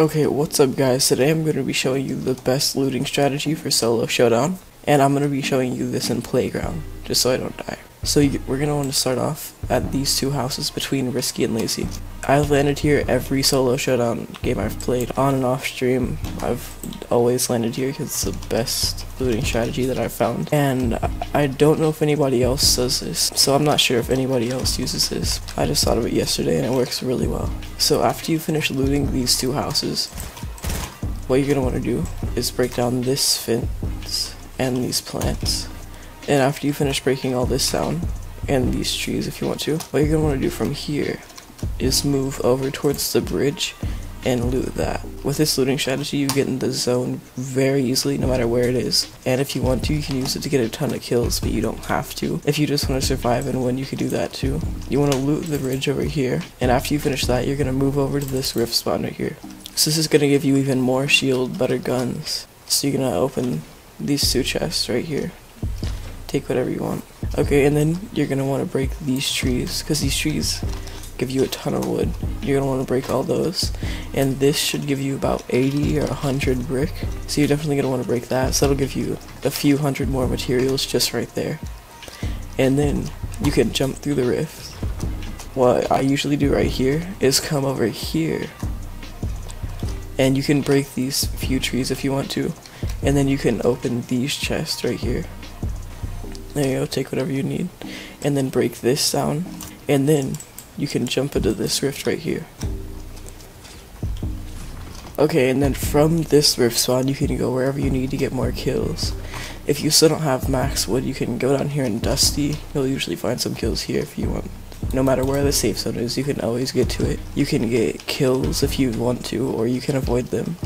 Okay, what's up guys? Today I'm going to be showing you the best looting strategy for solo showdown, and I'm going to be showing you this in playground, just so I don't die. So you, we're going to want to start off at these two houses between Risky and Lazy. I've landed here every solo showdown game I've played, on and off stream. I've always landed here because it's the best looting strategy that I've found. And I don't know if anybody else does this, so I'm not sure if anybody else uses this. I just thought of it yesterday and it works really well. So after you finish looting these two houses, what you're to want to do is break down this fence and these plants and after you finish breaking all this down, and these trees if you want to, what you're to want to do from here is move over towards the bridge and loot that. With this looting strategy, you get in the zone very easily, no matter where it is. And if you want to, you can use it to get a ton of kills, but you don't have to. If you just want to survive and win, you can do that too. You want to loot the ridge over here, and after you finish that, you're going to move over to this rift spawn right here. So this is going to give you even more shield, better guns. So you're going to open these two chests right here take whatever you want. Okay, and then you're gonna want to break these trees because these trees give you a ton of wood. You're gonna want to break all those, and this should give you about 80 or 100 brick. So you're definitely gonna want to break that. So that'll give you a few hundred more materials just right there. And then you can jump through the rift. What I usually do right here is come over here. And you can break these few trees if you want to. And then you can open these chests right here. There you go, take whatever you need. And then break this down. And then you can jump into this rift right here. Okay, and then from this rift spawn, you can go wherever you need to get more kills. If you still don't have max wood, you can go down here in Dusty. You'll usually find some kills here if you want. No matter where the safe zone is, you can always get to it. You can get kills if you want to, or you can avoid them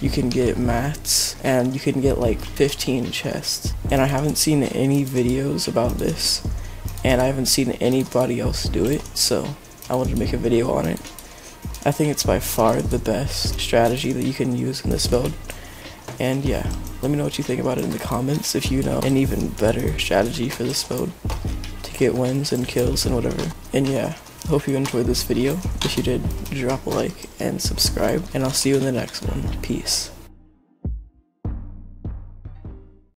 you can get mats and you can get like 15 chests. And I haven't seen any videos about this and I haven't seen anybody else do it, so I wanted to make a video on it. I think it's by far the best strategy that you can use in this build. And yeah, let me know what you think about it in the comments if you know an even better strategy for this build to get wins and kills and whatever. And yeah, Hope you enjoyed this video. If you did, drop a like and subscribe, and I'll see you in the next one. Peace.